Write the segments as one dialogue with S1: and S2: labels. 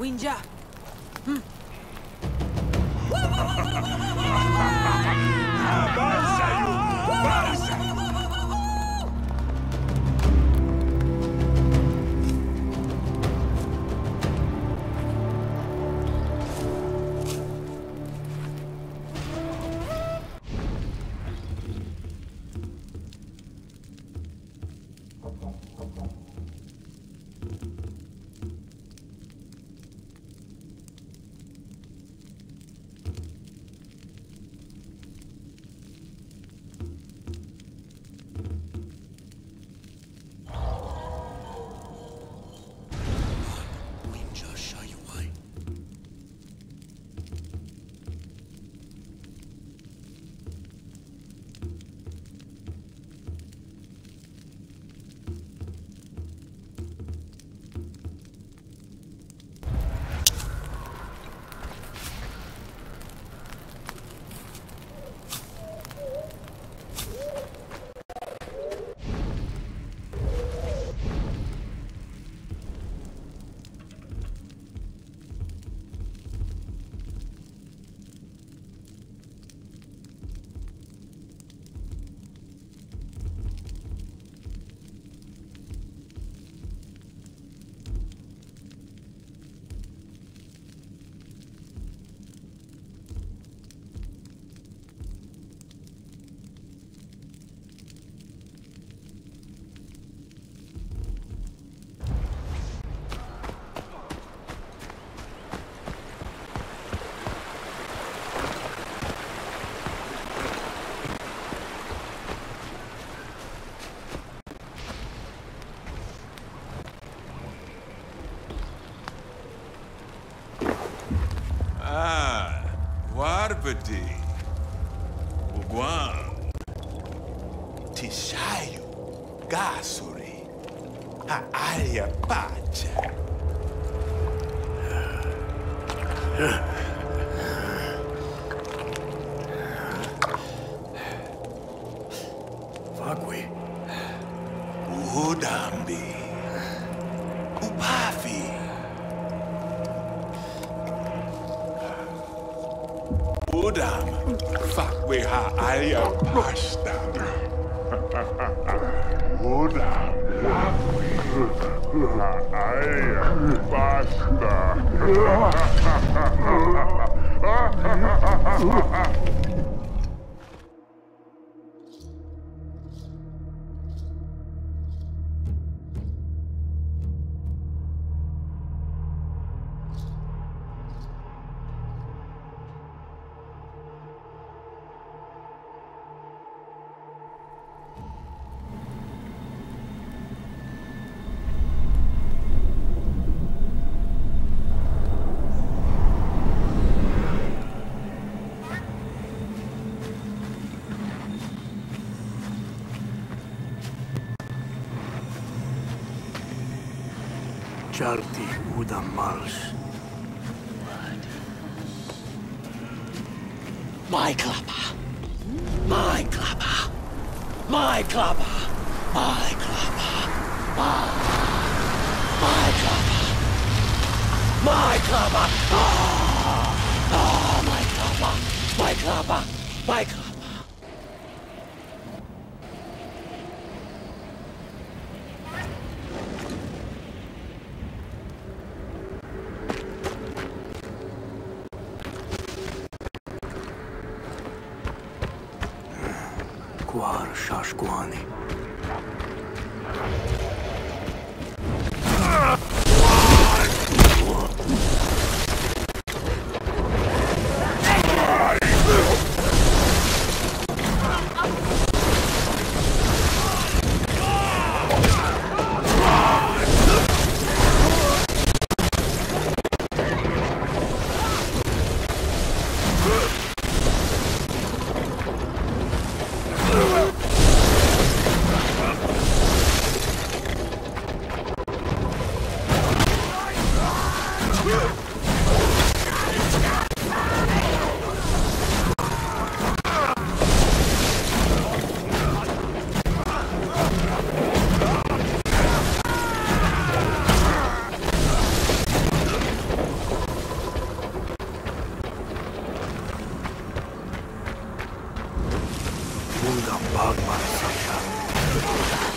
S1: Winja.
S2: Hum.
S3: Avança, O Guam, Tishayo, Gasuri,
S2: a
S3: área Pátia. Udam. Fakwe haalia pasta. Udam. Haalia pasta.
S2: Charti Udam Mals.
S4: My clubber. My clubber. My clubber. My clubber. My, my clubber. My clubber. Ah, ah, my clubber. My clubber. My 杀
S2: 过你
S4: का भाग बन सकता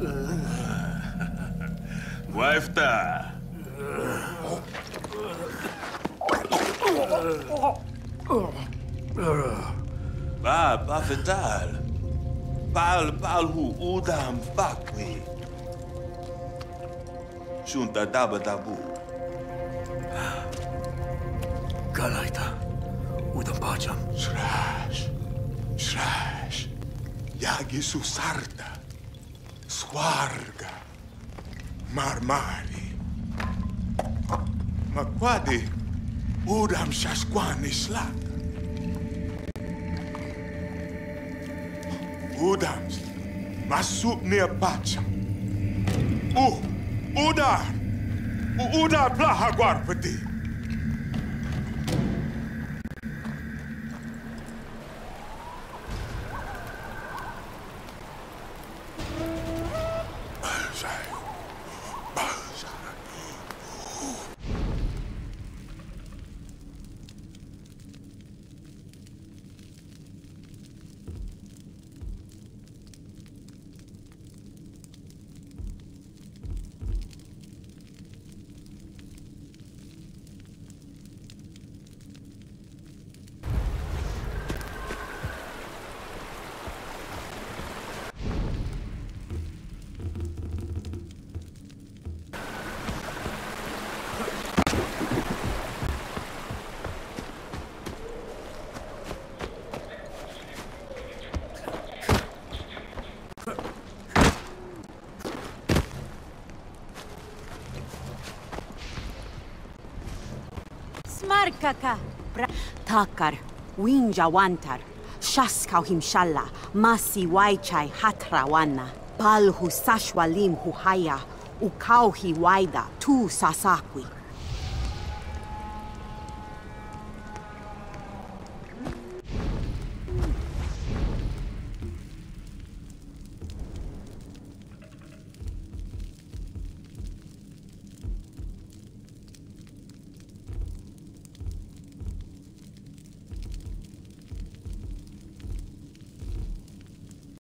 S3: Wifta. Ba, ba fatal. Pal, pal hu udam fakwi. Shunta daba dabu.
S2: Galaita. Udam pacham.
S3: Shrash. Shrash. Yagi susarta. Guarda, marmari. Ma qua di udam sasquan islam. Udam masuk nia pacam. Uh, Udam, Udam, belah aguar peti.
S1: Smarkaka. Takkar. Wenja wantar. Shaskau himshalla. Masi waichai hatrawana. Balhu sashwalim huhaya. Ukauhi waida tu sasakwi.